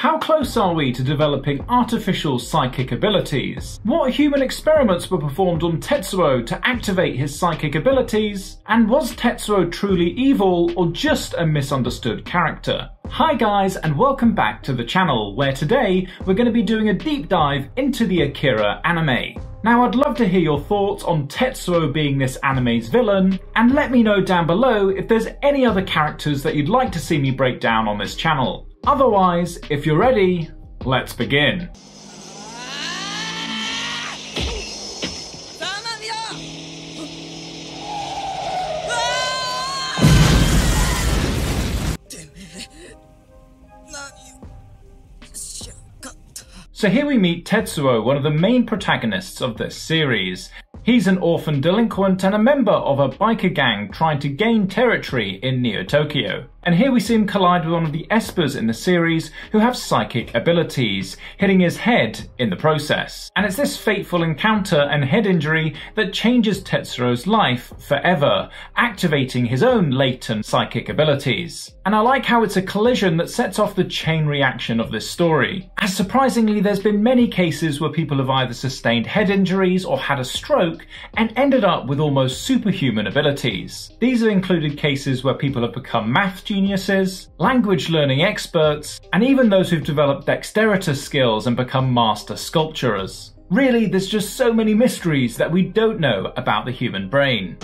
How close are we to developing artificial psychic abilities? What human experiments were performed on Tetsuo to activate his psychic abilities? And was Tetsuo truly evil or just a misunderstood character? Hi guys and welcome back to the channel where today we're going to be doing a deep dive into the Akira anime. Now I'd love to hear your thoughts on Tetsuo being this anime's villain and let me know down below if there's any other characters that you'd like to see me break down on this channel. Otherwise, if you're ready, let's begin. So here we meet Tetsuo, one of the main protagonists of this series. He's an orphan delinquent and a member of a biker gang trying to gain territory in Neo Tokyo. And here we see him collide with one of the Espers in the series who have psychic abilities, hitting his head in the process. And it's this fateful encounter and head injury that changes Tetsuo's life forever, activating his own latent psychic abilities. And I like how it's a collision that sets off the chain reaction of this story. As surprisingly, there's been many cases where people have either sustained head injuries or had a stroke and ended up with almost superhuman abilities. These have included cases where people have become math geniuses, language learning experts, and even those who've developed dexterity skills and become master sculpturers. Really, there's just so many mysteries that we don't know about the human brain.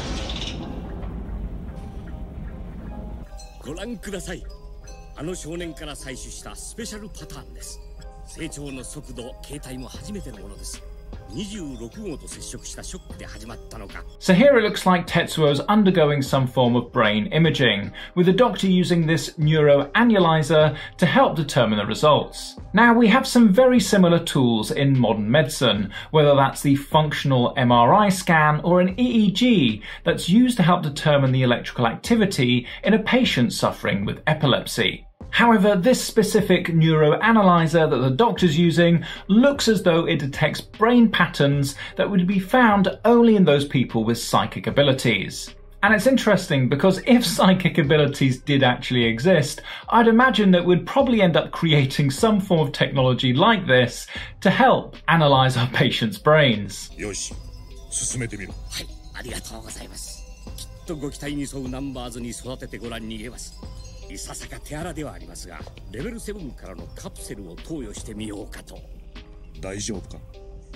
So here it looks like Tetsuo is undergoing some form of brain imaging, with the doctor using this neuroanalyzer to help determine the results. Now we have some very similar tools in modern medicine, whether that's the functional MRI scan or an EEG that's used to help determine the electrical activity in a patient suffering with epilepsy. However, this specific neuroanalyzer that the doctor's using looks as though it detects brain patterns that would be found only in those people with psychic abilities. And it's interesting because if psychic abilities did actually exist, I'd imagine that we'd probably end up creating some form of technology like this to help analyze our patients' brains. よし、進めてみろ。はい、ありがとうございます。きっとご期待に沿うナンバーズに育ててご覧に入れます。 いささか手荒ではありますがレベル7からのカプセルを投与してみようかと大丈夫か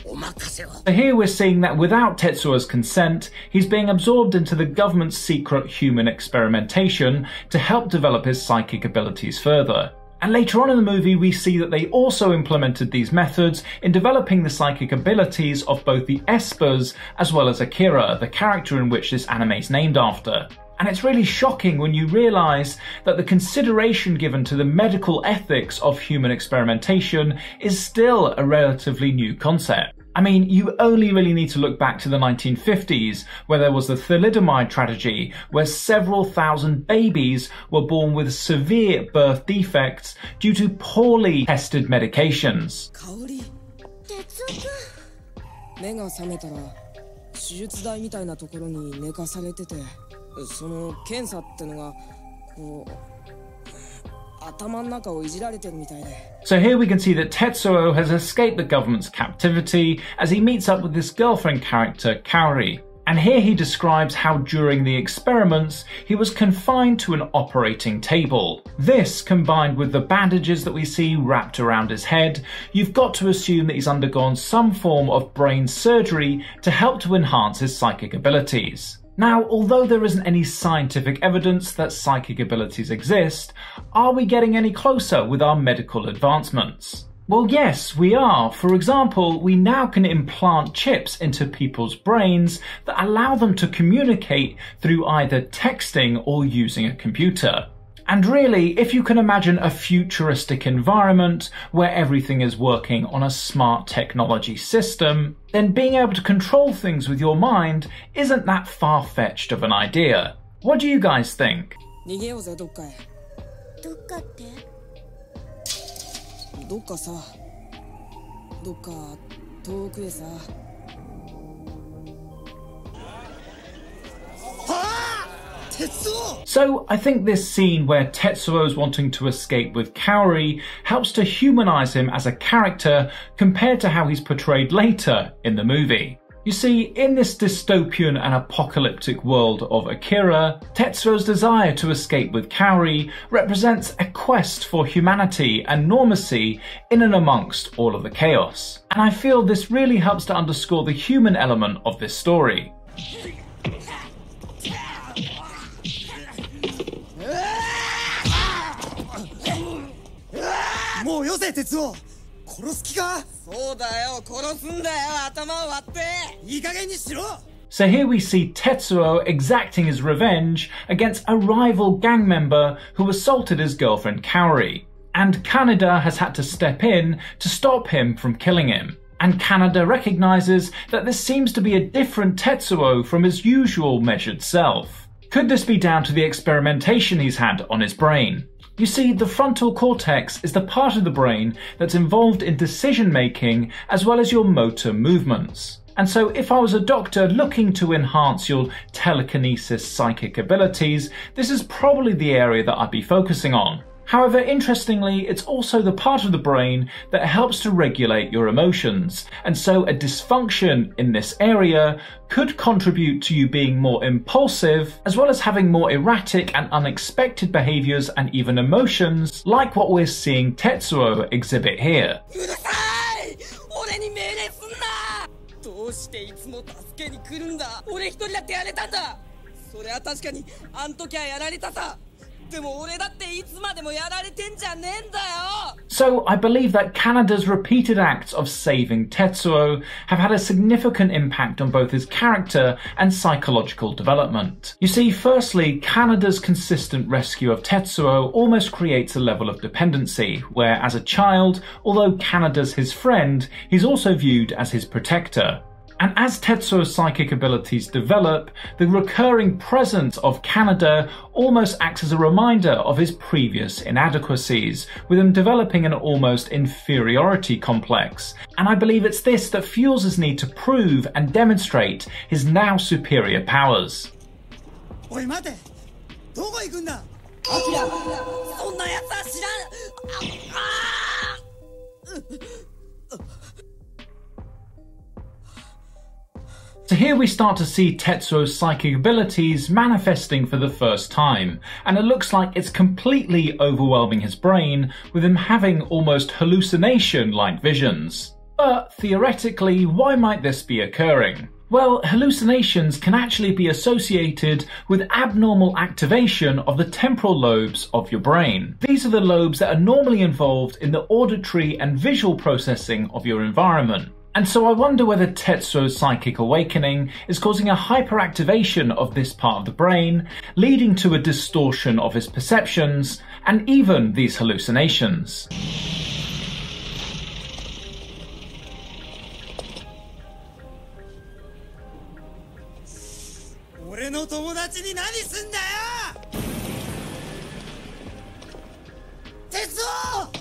So here we're seeing that without Tetsuo's consent, he's being absorbed into the government's secret human experimentation to help develop his psychic abilities further. And later on in the movie, we see that they also implemented these methods in developing the psychic abilities of both the Espers as well as Akira, the character in which this anime is named after. And it's really shocking when you realise that the consideration given to the medical ethics of human experimentation is still a relatively new concept. I mean, you only really need to look back to the 1950s, where there was the thalidomide tragedy, where several thousand babies were born with severe birth defects due to poorly tested medications. その検査ってのがこう頭の中をいじられてるみたいで So here we can see that Tetsuo has escaped the government's captivity as he meets up with this girlfriend character, Kaori. And here he describes how during the experiments he was confined to an operating table. This, combined with the bandages that we see wrapped around his head, you've got to assume that he's undergone some form of brain surgery to help to enhance his psychic abilities. Now, although there isn't any scientific evidence that psychic abilities exist, are we getting any closer with our medical advancements? Well, yes, we are. For example, we now can implant chips into people's brains that allow them to communicate through either texting or using a computer. And really, if you can imagine a futuristic environment where everything is working on a smart technology system, then being able to control things with your mind isn't that far-fetched of an idea. What do you guys think? て So I think this scene where Tetsuo's wanting to escape with Kaori helps to humanize him as a character compared to how he's portrayed later in the movie. You see, in this dystopian and apocalyptic world of Akira, Tetsuo's desire to escape with Kaori represents a quest for humanity and normacy in and amongst all of the chaos. And I feel this really helps to underscore the human element of this story. So here we see Tetsuo exacting his revenge against a rival gang member who assaulted his girlfriend Kaori. And Kaneda has had to step in to stop him from killing him. And Kaneda recognizes that this seems to be a different Tetsuo from his usual measured self. Could this be down to the experimentation he's had on his brain? You see, the frontal cortex is the part of the brain that's involved in decision making as well as your motor movements. And so, if I was a doctor looking to enhance your telekinesis psychic abilities, this is probably the area that I'd be focusing on. However, interestingly, it's also the part of the brain that helps to regulate your emotions, and so a dysfunction in this area could contribute to you being more impulsive, as well as having more erratic and unexpected behaviors and even emotions, like what we're seeing Tetsuo exhibit here. So I believe that Kaneda's repeated acts of saving Tetsuo have had a significant impact on both his character and psychological development. You see, firstly, Kaneda's consistent rescue of Tetsuo almost creates a level of dependency, where as a child, although Kaneda's his friend, he's also viewed as his protector. And as Tetsuo's psychic abilities develop, the recurring presence of Kaneda almost acts as a reminder of his previous inadequacies, with him developing an almost inferiority complex. And I believe it's this that fuels his need to prove and demonstrate his now superior powers. おい待てどこ行くんだ?アキラそんな奴は知らん!ああ So here we start to see Tetsuo's psychic abilities manifesting for the first time, and it looks like it's completely overwhelming his brain, with him having almost hallucination-like visions. But theoretically, why might this be occurring? Well, hallucinations can actually be associated with abnormal activation of the temporal lobes of your brain. These are the lobes that are normally involved in the auditory and visual processing of your environment. And so I wonder whether Tetsuo's psychic awakening is causing a hyperactivation of this part of the brain, leading to a distortion of his perceptions and even these hallucinations.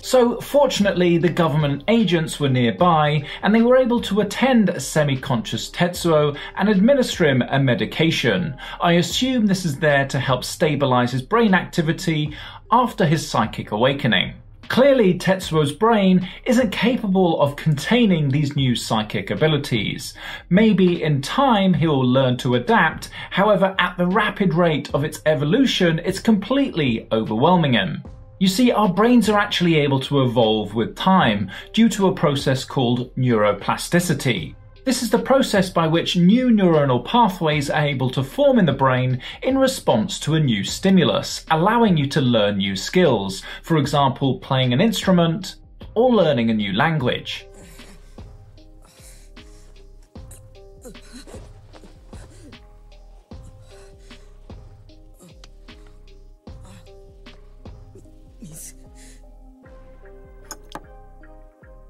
So, fortunately, the government agents were nearby and they were able to attend semi conscious Tetsuo and administer him a medication. I assume this is there to help stabilize his brain activity after his psychic awakening. Clearly, Tetsuo's brain isn't capable of containing these new psychic abilities. Maybe in time he will learn to adapt, however, at the rapid rate of its evolution, it's completely overwhelming him. You see, our brains are actually able to evolve with time due to a process called neuroplasticity. This is the process by which new neuronal pathways are able to form in the brain in response to a new stimulus, allowing you to learn new skills, for example, playing an instrument or learning a new language.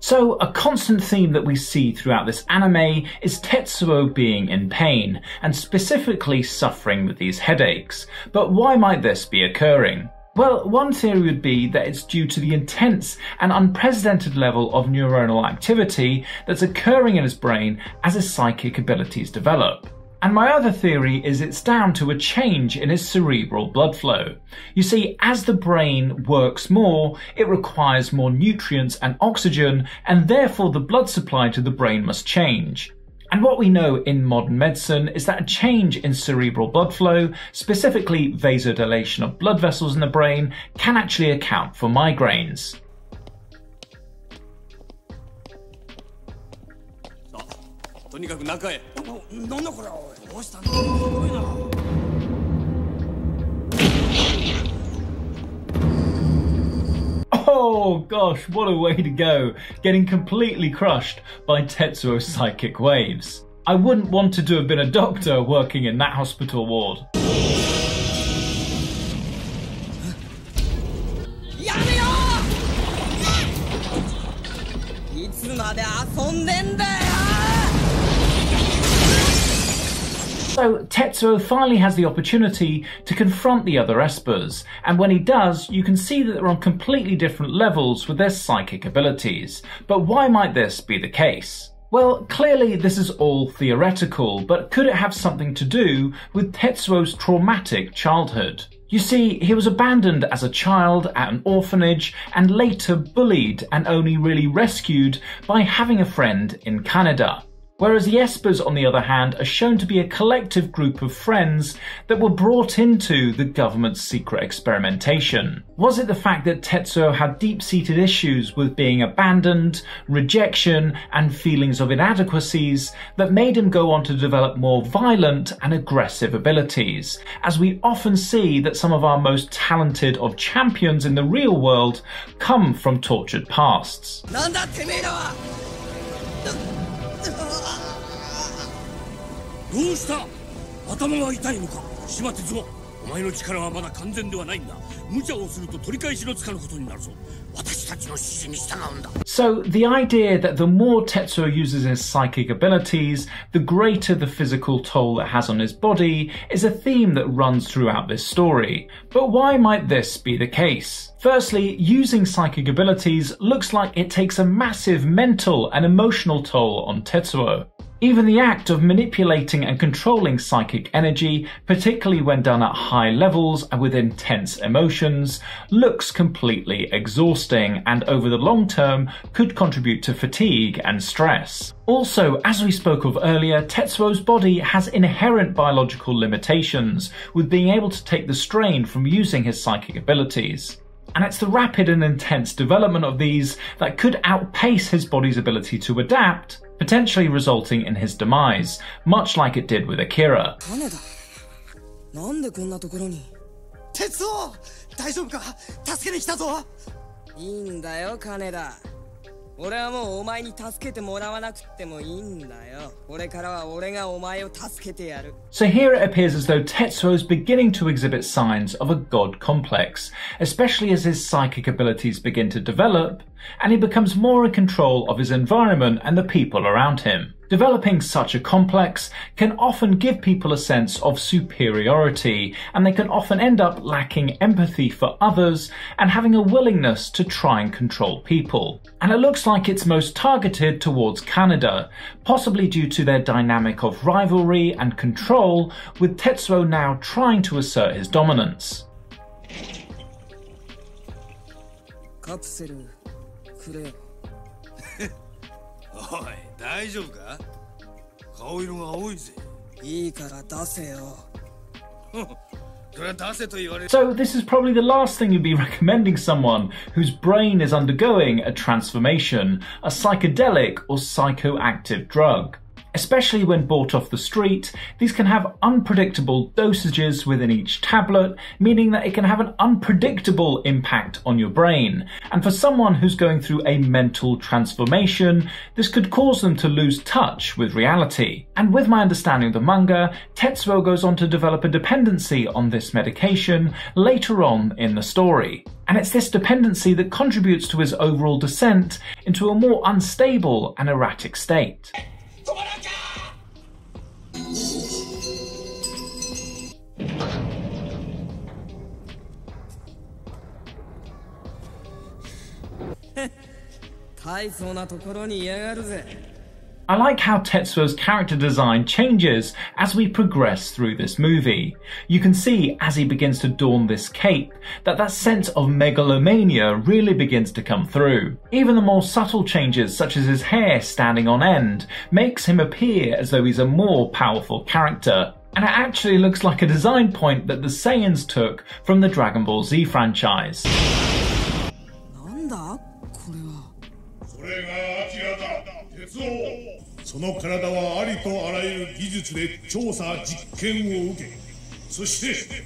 So, a constant theme that we see throughout this anime is Tetsuo being in pain, and specifically suffering with these headaches. But why might this be occurring? Well, one theory would be that it's due to the intense and unprecedented level of neuronal activity that's occurring in his brain as his psychic abilities develop. And my other theory is it's down to a change in his cerebral blood flow. You see, as the brain works more, it requires more nutrients and oxygen, and therefore the blood supply to the brain must change. And what we know in modern medicine is that a change in cerebral blood flow, specifically vasodilation of blood vessels in the brain, can actually account for migraines. Oh gosh, what a way to go, getting completely crushed by Tetsuo's psychic waves. I wouldn't want to have been a doctor working in that hospital ward. So Tetsuo finally has the opportunity to confront the other Espers, and when he does, you can see that they're on completely different levels with their psychic abilities. But why might this be the case? Well, clearly this is all theoretical, but could it have something to do with Tetsuo's traumatic childhood? You see, he was abandoned as a child at an orphanage and later bullied and only really rescued by having a friend in Kaneda. Whereas the Espers, on the other hand, are shown to be a collective group of friends that were brought into the government's secret experimentation. Was it the fact that Tetsuo had deep seated issues with being abandoned, rejection, and feelings of inadequacies that made him go on to develop more violent and aggressive abilities? As we often see that some of our most talented of champions in the real world come from tortured pasts. なんだてめえらはどうした頭が痛いのか島鉄夫お前の力はまだ完全ではないんだ無茶をすると取り返しのつかぬことになるぞ私たちの指示に従うんだ So, the idea that the more Tetsuo uses his psychic abilities, the greater the physical toll it has on his body, is a theme that runs throughout this story. But why might this be the case? Firstly, using psychic abilities looks like it takes a massive mental and emotional toll on Tetsuo. Even the act of manipulating and controlling psychic energy, particularly when done at high levels and with intense emotions, looks completely exhausting and over the long term could contribute to fatigue and stress. Also, as we spoke of earlier, Tetsuo's body has inherent biological limitations, with being able to take the strain from using his psychic abilities. And it's the rapid and intense development of these that could outpace his body's ability to adapt, potentially resulting in his demise, much like it did with Akira. 俺はもうお前に助けてもらわなくってもいいんだよこれからは俺がお前を助けてやる So here it appears as though Tetsuo is beginning to exhibit signs of a god complex, especially as his psychic abilities begin to develop and he becomes more in control of his environment and the people around him. Developing such a complex can often give people a sense of superiority, and they can often end up lacking empathy for others and having a willingness to try and control people. And it looks like it's most targeted towards Kaneda, possibly due to their dynamic of rivalry and control, with Tetsuo now trying to assert his dominance. 大丈夫か顔色が青いぜいいから出せよそれは出せと言われ So, this is probably the last thing you'd be recommending someone whose brain is undergoing a transformation, a psychedelic or psychoactive drug. Especially when bought off the street, these can have unpredictable dosages within each tablet, meaning that it can have an unpredictable impact on your brain. And for someone who's going through a mental transformation, this could cause them to lose touch with reality. And with my understanding of the manga, Tetsuo goes on to develop a dependency on this medication later on in the story. And it's this dependency that contributes to his overall descent into a more unstable and erratic state. 大層なところにいやがるぜ。I like how Tetsuo's character design changes as we progress through this movie. You can see as he begins to don this cape that that sense of megalomania really begins to come through. Even the more subtle changes such as his hair standing on end makes him appear as though he's a more powerful character. And it actually looks like a design point that the Saiyans took from the Dragon Ball Z franchise. その体はありとあらゆる技術で調査実験を受けそして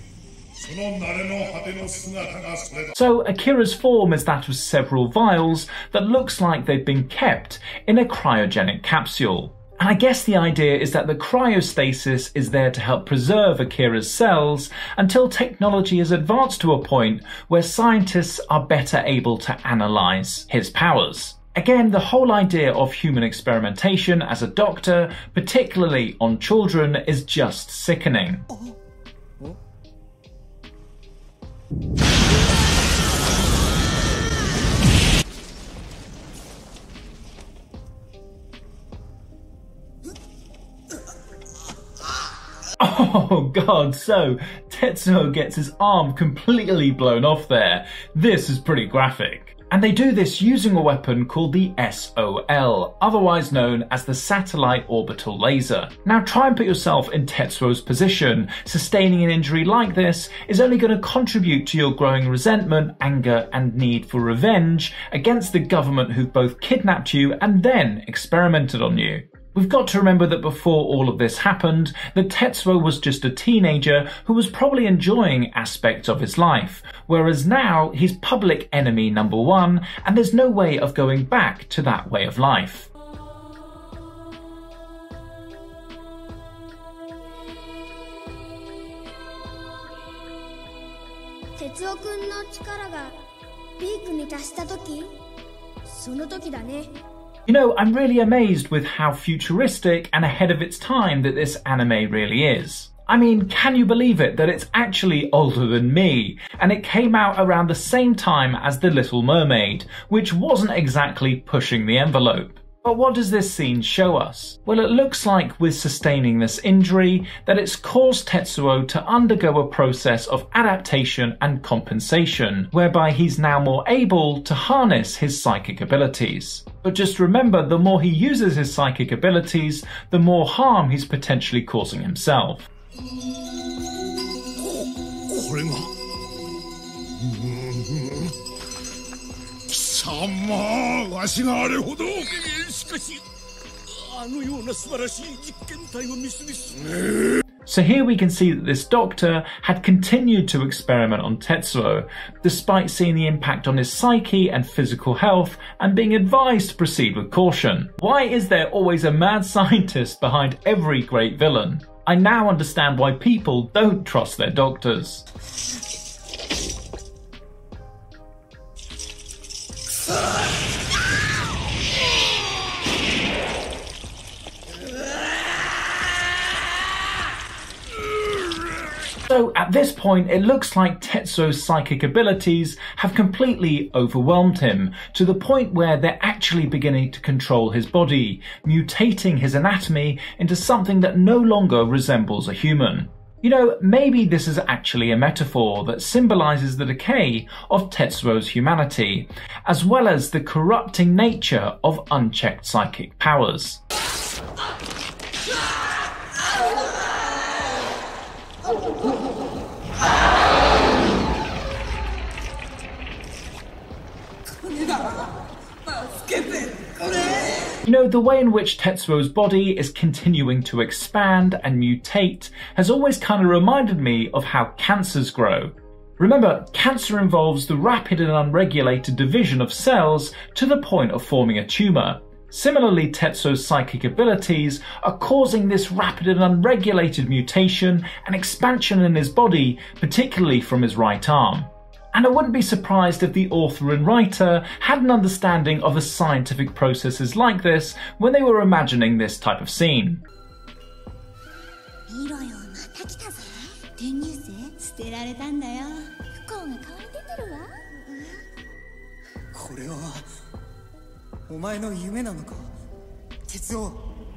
その慣れの果ての姿がそれだ So Akira's form is that of several vials that looks like they've been kept in a cryogenic capsule. And I guess the idea is that the cryostasis is there to help preserve Akira's cells until technology has advanced to a point where scientists are better able to analyze his powers. Again, the whole idea of human experimentation as a doctor, particularly on children, is just sickening. Oh god, so Tetsuo gets his arm completely blown off there. This is pretty graphic. And they do this using a weapon called the SOL, otherwise known as the Satellite Orbital Laser. Now try and put yourself in Tetsuo's position. Sustaining an injury like this is only going to contribute to your growing resentment, anger, and need for revenge against the government who've both kidnapped you and then experimented on you. We've got to remember that before all of this happened, that Tetsuo was just a teenager who was probably enjoying aspects of his life, whereas now he's public enemy number one, and there's no way of going back to that way of life. 哲夫君の力がピークに達した時その時だね You know, I'm really amazed with how futuristic and ahead of its time that this anime really is. I mean, can you believe it that it's actually older than me? And it came out around the same time as The Little Mermaid, which wasn't exactly pushing the envelope. But what does this scene show us? Well, it looks like with sustaining this injury that it's caused Tetsuo to undergo a process of adaptation and compensation, whereby he's now more able to harness his psychic abilities. But just remember, the more he uses his psychic abilities, the more harm he's potentially causing himself. これが。うん貴様わしがあれほどしかしあのような素晴らしい実験体をみすみす。ね So here we can see that this doctor had continued to experiment on Tetsuo, despite seeing the impact on his psyche and physical health and being advised to proceed with caution. Why is there always a mad scientist behind every great villain? I now understand why people don't trust their doctors. So at this point, it looks like Tetsuo's psychic abilities have completely overwhelmed him to the point where they're actually beginning to control his body, mutating his anatomy into something that no longer resembles a human. You know, maybe this is actually a metaphor that symbolizes the decay of Tetsuo's humanity, as well as the corrupting nature of unchecked psychic powers. Know, the way in which Tetsuo's body is continuing to expand and mutate has always kind of reminded me of how cancers grow. Remember, cancer involves the rapid and unregulated division of cells to the point of forming a tumour. Similarly, Tetsuo's psychic abilities are causing this rapid and unregulated mutation and expansion in his body, particularly from his right arm and I wouldn't be surprised if the author and writer had an understanding of the scientific processes like this when they were imagining this type of scene.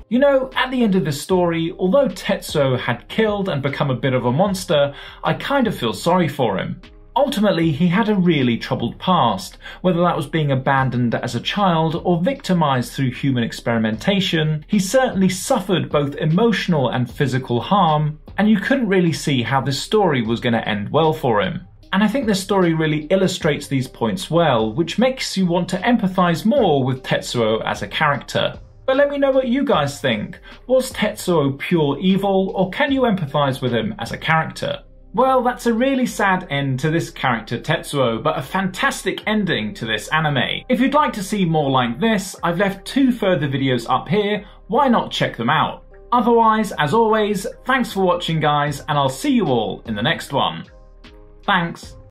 You know, at the end of this story, although Tetsuo had killed and become a bit of a monster, I kind of feel sorry for him. Ultimately, he had a really troubled past, whether that was being abandoned as a child or victimized through human experimentation. He certainly suffered both emotional and physical harm, and you couldn't really see how this story was going to end well for him. And I think this story really illustrates these points well, which makes you want to empathize more with Tetsuo as a character. But let me know what you guys think. Was Tetsuo pure evil, or can you empathize with him as a character? Well, that's a really sad end to this character Tetsuo, but a fantastic ending to this anime. If you'd like to see more like this, I've left two further videos up here, why not check them out? Otherwise, as always, thanks for watching guys, and I'll see you all in the next one. Thanks.